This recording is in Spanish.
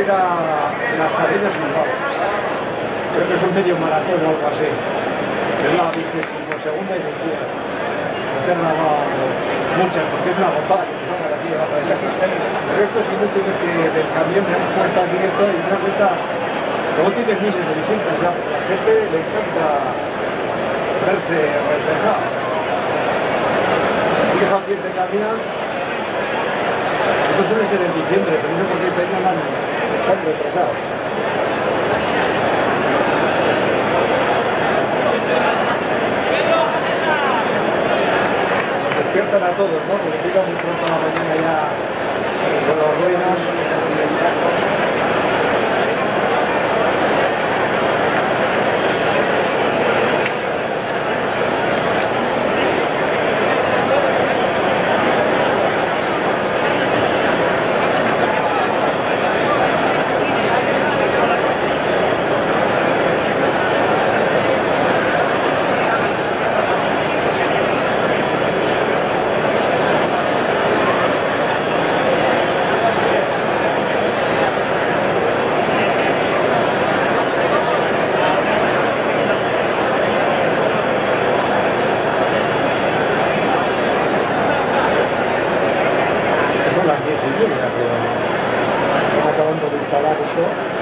ir a las Arenas Bilbao. Creo que es un medio maratón o algo así. Es la vigésimo segunda edición. No se han grabado muchas, porque es una gozada que nos aquí de casa. Pero estos inútiles que del camión me han puesto aquí esto y me dan cuenta, luego tiene miles de visitas ya, porque a la gente le encanta verse reflejado. Así que camión esto suele ser en diciembre, pero no sé por qué este año. Nos despiertan a todos, ¿no? Porque empieza muy pronto a la mañana ya. 皿でしょ？